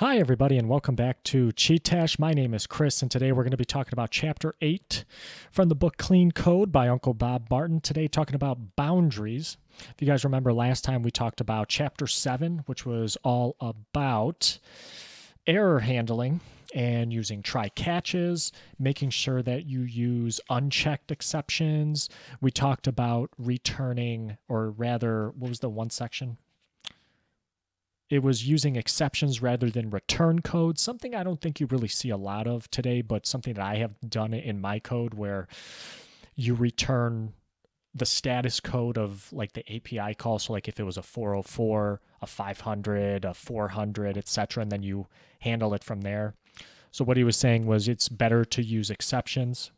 Hi, everybody, and welcome back to CheeTash. My name is Chris, and today we're going to be talking about Chapter 8 from the book Clean Code by Uncle Bob Martin. Today, talking about boundaries. If you guys remember last time, we talked about Chapter 7, which was all about error handling and using try catches, making sure that you use unchecked exceptions. We talked about returning, or rather, what was the one section? It was using exceptions rather than return code, something I don't think you really see a lot of today, but something that I have done in my code where you return the status code of like the API call. So like if it was a 404, a 500, a 400, etc., and then you handle it from there. So what he was saying was it's better to use exceptions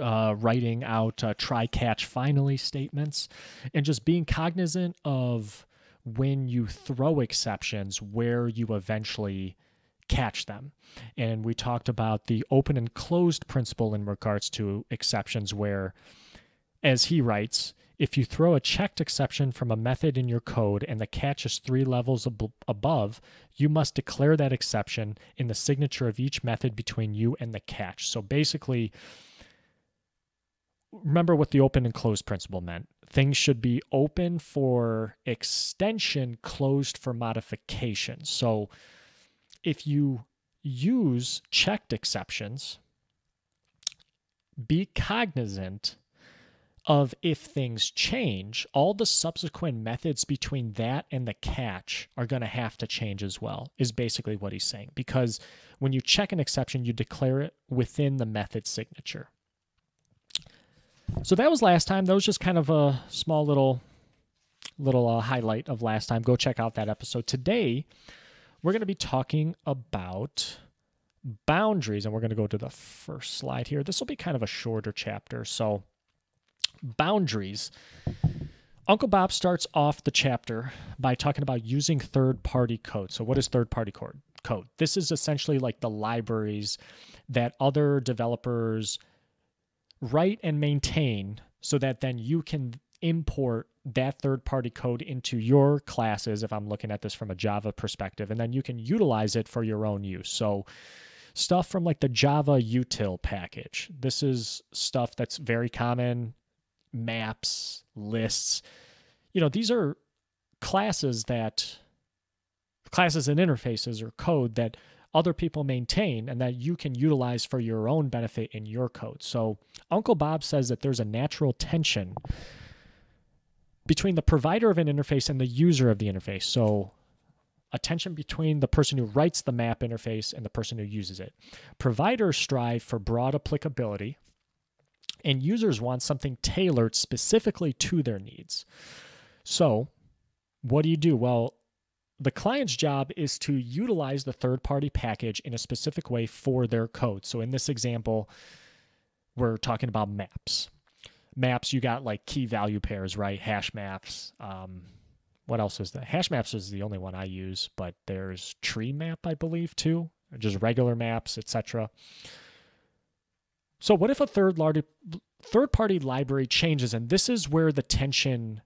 uh, writing out uh, try catch finally statements and just being cognizant of when you throw exceptions where you eventually catch them. And we talked about the open and closed principle in regards to exceptions, where, as he writes, if you throw a checked exception from a method in your code and the catch is three levels ab- above, you must declare that exception in the signature of each method between you and the catch. So basically, remember what the open and closed principle meant. Things should be open for extension, closed for modification. So if you use checked exceptions, be cognizant of if things change, all the subsequent methods between that and the catch are going to have to change as well, is basically what he's saying. Because when you check an exception, you declare it within the method signature. So that was last time. That was just kind of a small little little uh, highlight of last time. Go check out that episode. Today, we're going to be talking about boundaries, and we're going to go to the first slide here. This will be kind of a shorter chapter. So, boundaries. Uncle Bob starts off the chapter by talking about using third party code. So, what is third party code? This is essentially like the libraries that other developers write and maintain so that then you can import that third party code into your classes if I'm looking at this from a Java perspective and then you can utilize it for your own use. So stuff from like the Java util package. This is stuff that's very common maps, lists. You know, these are classes that classes and interfaces or code that other people maintain and that you can utilize for your own benefit in your code. So, Uncle Bob says that there's a natural tension between the provider of an interface and the user of the interface. So, a tension between the person who writes the map interface and the person who uses it. Providers strive for broad applicability, and users want something tailored specifically to their needs. So, what do you do? Well, the client's job is to utilize the third party package in a specific way for their code. So in this example, we're talking about maps. Maps, you got like key value pairs, right? Hash maps. Um, what else is that? Hash maps is the only one I use, but there's tree map, I believe, too, just regular maps, etc. So what if a third large, third party library changes, and this is where the tension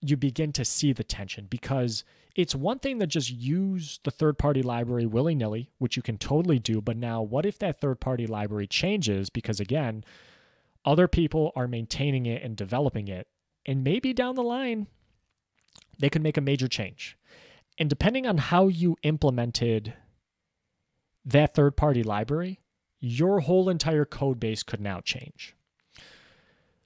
you begin to see the tension because it's one thing to just use the third party library willy nilly, which you can totally do. But now, what if that third party library changes? Because again, other people are maintaining it and developing it. And maybe down the line, they could make a major change. And depending on how you implemented that third party library, your whole entire code base could now change.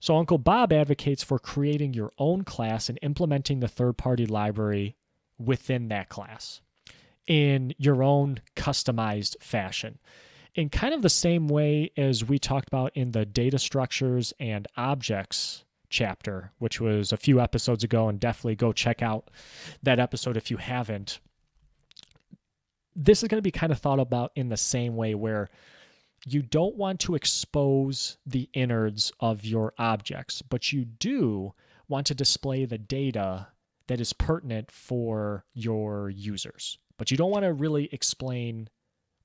So Uncle Bob advocates for creating your own class and implementing the third party library within that class in your own customized fashion. In kind of the same way as we talked about in the data structures and objects chapter, which was a few episodes ago, and definitely go check out that episode if you haven't. This is going to be kind of thought about in the same way where you don't want to expose the innards of your objects, but you do want to display the data that is pertinent for your users. But you don't want to really explain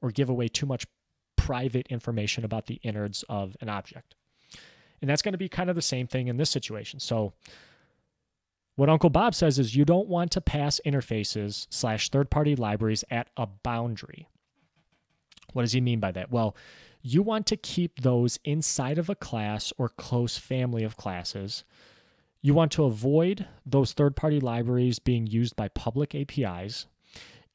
or give away too much private information about the innards of an object. And that's going to be kind of the same thing in this situation. So what Uncle Bob says is you don't want to pass interfaces slash third party libraries at a boundary. What does he mean by that? Well, you want to keep those inside of a class or close family of classes. You want to avoid those third party libraries being used by public APIs.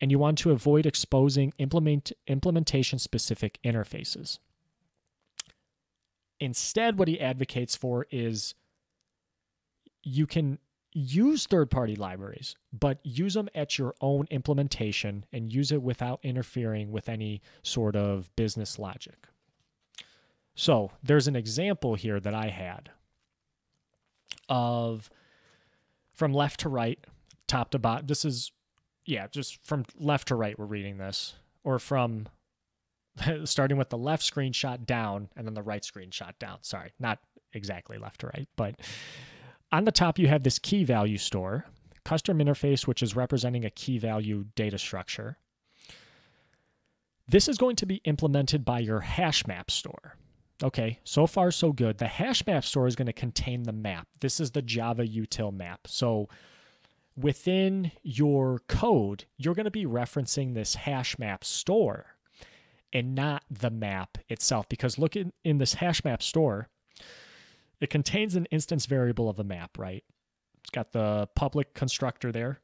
And you want to avoid exposing implement, implementation specific interfaces. Instead, what he advocates for is you can use third party libraries, but use them at your own implementation and use it without interfering with any sort of business logic. So there's an example here that I had of from left to right, top to bottom. This is, yeah, just from left to right, we're reading this, or from starting with the left screenshot down and then the right screenshot down. Sorry, not exactly left to right, but on the top, you have this key value store, custom interface, which is representing a key value data structure. This is going to be implemented by your hash map store. Okay, so far so good. The hash map store is going to contain the map. This is the Java util map. So within your code, you're going to be referencing this hash map store and not the map itself. Because look in, in this hash map store, it contains an instance variable of a map, right? It's got the public constructor there,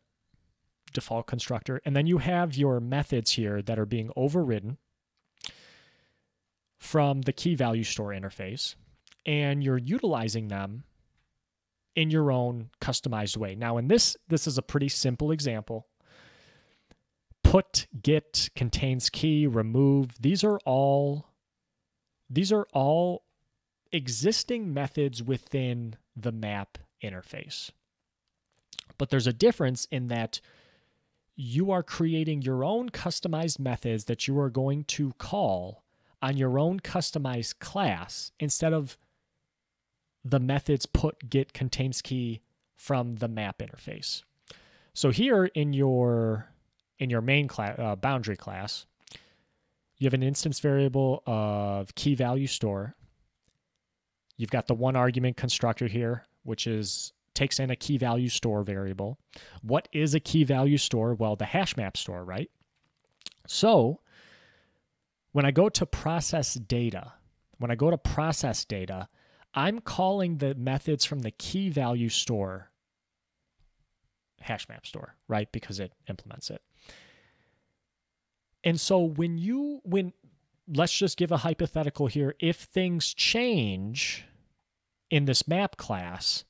default constructor, and then you have your methods here that are being overridden from the key value store interface, and you're utilizing them in your own customized way. Now, in this, this is a pretty simple example. Put, get, contains key, remove. These are all these are all existing methods within the map interface. But there's a difference in that you are creating your own customized methods that you are going to call on your own customized class instead of the methods put get contains key from the map interface. So here in your in your main class uh, boundary class, you have an instance variable of key value store You've got the one argument constructor here, which is takes in a key value store variable. What is a key value store? Well, the hash map store, right? So when I go to process data, when I go to process data, I'm calling the methods from the key value store hash map store, right? Because it implements it. And so when you when let's just give a hypothetical here, if things change in this map class,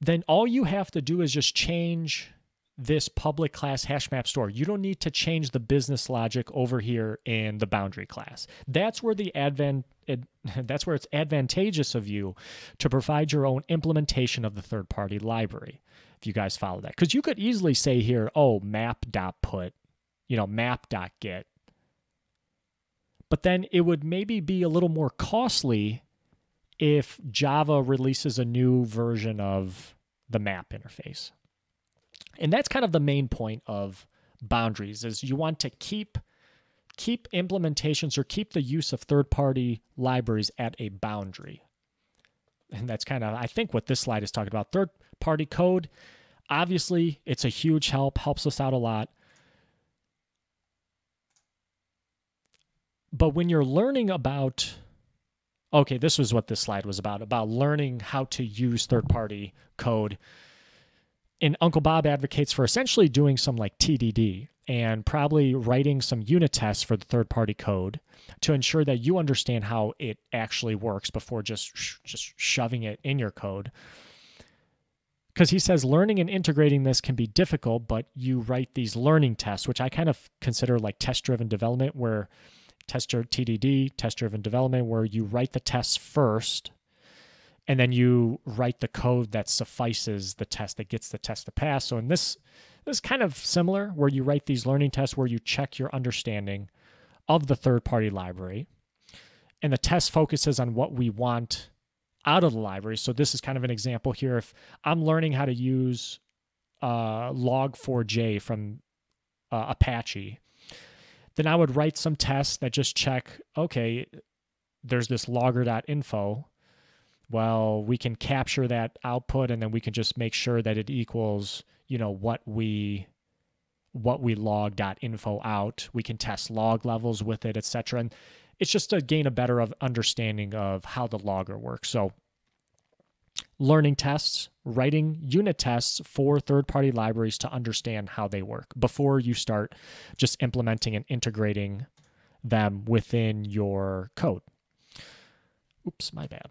then all you have to do is just change this public class hash map store. You don't need to change the business logic over here in the boundary class. That's where the advent that's where it's advantageous of you to provide your own implementation of the third party library. If you guys follow that. Cuz you could easily say here, "Oh, map.put, you know, map.get." But then it would maybe be a little more costly if Java releases a new version of the map interface. And that's kind of the main point of boundaries is you want to keep keep implementations or keep the use of third-party libraries at a boundary. And that's kind of I think what this slide is talking about. Third-party code obviously it's a huge help, helps us out a lot. But when you're learning about okay, this was what this slide was about about learning how to use third party code. And Uncle Bob advocates for essentially doing some like TDD and probably writing some unit tests for the third party code to ensure that you understand how it actually works before just just shoving it in your code because he says learning and integrating this can be difficult but you write these learning tests which i kind of consider like test driven development where tester TDD, test driven development, where you write the tests first and then you write the code that suffices the test that gets the test to pass. So in this, this is kind of similar where you write these learning tests where you check your understanding of the third party library. And the test focuses on what we want out of the library. So this is kind of an example here. If I'm learning how to use uh, log4j from uh, Apache, then I would write some tests that just check, okay, there's this logger.info. well, we can capture that output and then we can just make sure that it equals, you know, what we what we log.info out. We can test log levels with it, etc. And it's just to gain a better of understanding of how the logger works. So learning tests, writing unit tests for third party libraries to understand how they work before you start just implementing and integrating them within your code. Oops, my bad.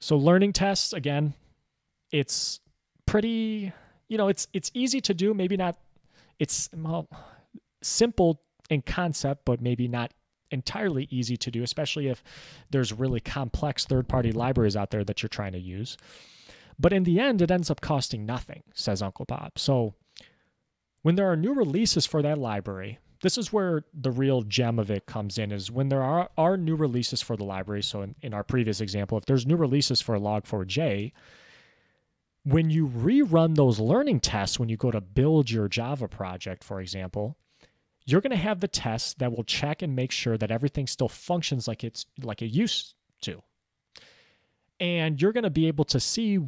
So learning tests again, it's pretty, you know, it's it's easy to do, maybe not it's well, simple in concept, but maybe not entirely easy to do, especially if there's really complex third party libraries out there that you're trying to use. But in the end, it ends up costing nothing, says Uncle Bob. So when there are new releases for that library, this is where the real gem of it comes in is when there are, are new releases for the library. So in, in our previous example, if there's new releases for log4j, when you rerun those learning tests, when you go to build your Java project, for example, you're going to have the tests that will check and make sure that everything still functions like it's like it used to. And you're going to be able to see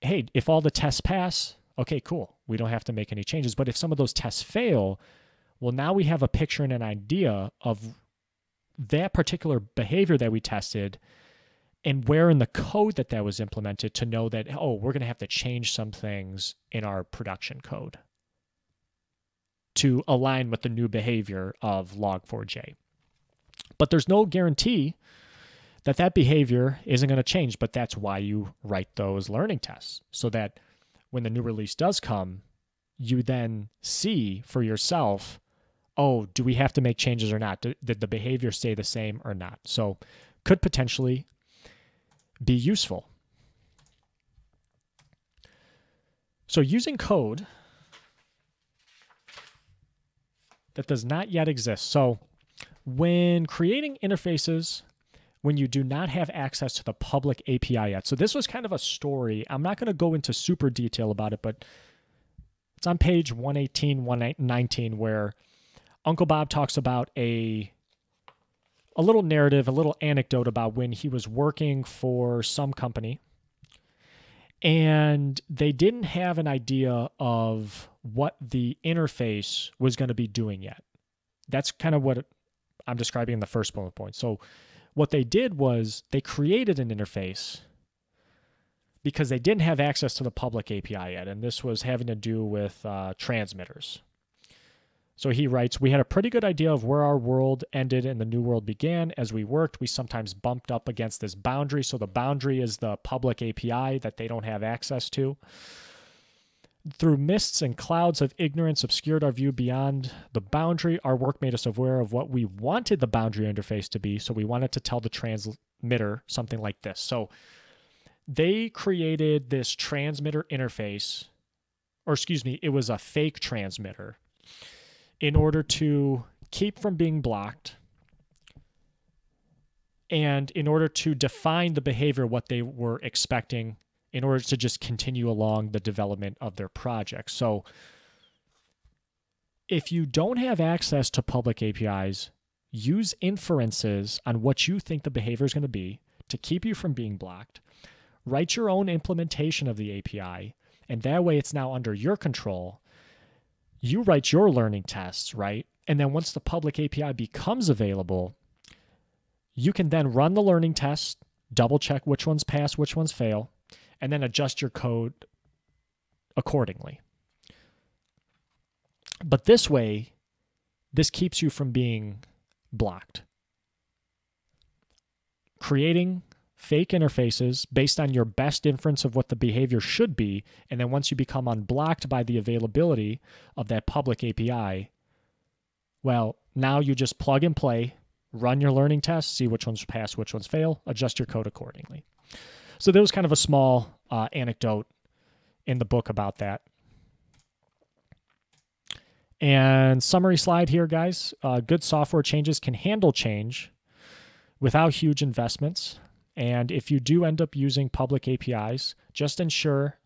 hey, if all the tests pass, okay, cool. We don't have to make any changes. But if some of those tests fail, well, now we have a picture and an idea of that particular behavior that we tested and where in the code that that was implemented to know that, oh, we're going to have to change some things in our production code to align with the new behavior of log4j. But there's no guarantee that that behavior isn't going to change, but that's why you write those learning tests so that when the new release does come, you then see for yourself, oh, do we have to make changes or not? Did the behavior stay the same or not? So could potentially be useful. So using code that does not yet exist. So when creating interfaces when you do not have access to the public API yet. So this was kind of a story. I'm not going to go into super detail about it, but it's on page 118, 119 where Uncle Bob talks about a a little narrative, a little anecdote about when he was working for some company and they didn't have an idea of what the interface was going to be doing yet. That's kind of what I'm describing in the first bullet point. So what they did was they created an interface because they didn't have access to the public API yet, and this was having to do with uh, transmitters. So he writes, We had a pretty good idea of where our world ended and the new world began. As we worked, we sometimes bumped up against this boundary. So the boundary is the public API that they don't have access to. Through mists and clouds of ignorance obscured our view beyond the boundary. Our work made us aware of what we wanted the boundary interface to be. So we wanted to tell the transmitter something like this. So they created this transmitter interface, or excuse me, it was a fake transmitter in order to keep from being blocked and in order to define the behavior what they were expecting in order to just continue along the development of their project. So if you don't have access to public apis use inferences on what you think the behavior is going to be to keep you from being blocked. Write your own implementation of the api and that way it's now under your control. You write your learning tests, right? And then once the public API becomes available, you can then run the learning test, double check which ones pass, which ones fail, and then adjust your code accordingly. But this way, this keeps you from being blocked. Creating fake interfaces based on your best inference of what the behavior should be. And then once you become unblocked by the availability of that public API, well, now you just plug and play, run your learning tests, see which ones pass, which ones fail, adjust your code accordingly. So there was kind of a small uh, anecdote in the book about that. And summary slide here, guys. Uh, good software changes can handle change without huge investments. And if you do end up using public APIs, just ensure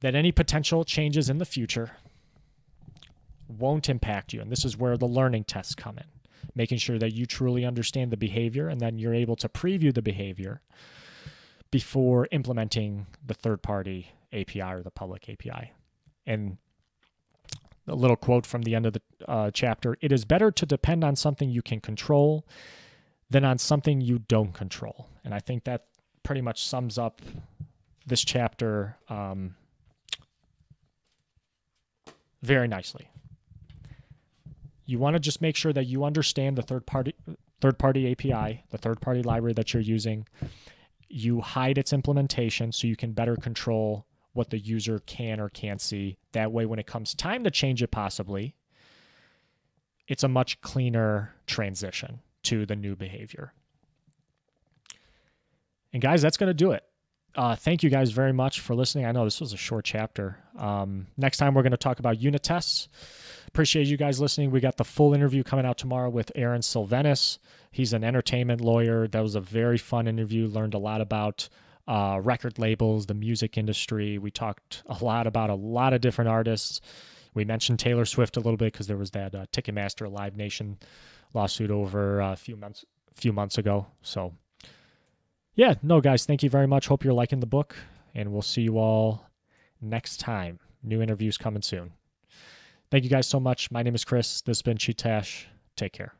that any potential changes in the future won't impact you. And this is where the learning tests come in, making sure that you truly understand the behavior and then you're able to preview the behavior before implementing the third party API or the public API. And a little quote from the end of the uh, chapter it is better to depend on something you can control than on something you don't control. And I think that pretty much sums up this chapter um, very nicely. You want to just make sure that you understand the third party third party API, the third party library that you're using. You hide its implementation so you can better control what the user can or can't see. That way, when it comes time to change it, possibly, it's a much cleaner transition to the new behavior. And guys, that's going to do it. Uh, thank you guys very much for listening. I know this was a short chapter. Um, next time, we're going to talk about unit tests. Appreciate you guys listening. We got the full interview coming out tomorrow with Aaron Sylvanis. He's an entertainment lawyer. That was a very fun interview. Learned a lot about uh, record labels, the music industry. We talked a lot about a lot of different artists. We mentioned Taylor Swift a little bit because there was that uh, Ticketmaster Live Nation lawsuit over uh, a few months few months ago. So, yeah, no, guys, thank you very much. Hope you're liking the book, and we'll see you all next time. New interviews coming soon. Thank you guys so much. My name is Chris. This has been Cheat Take care.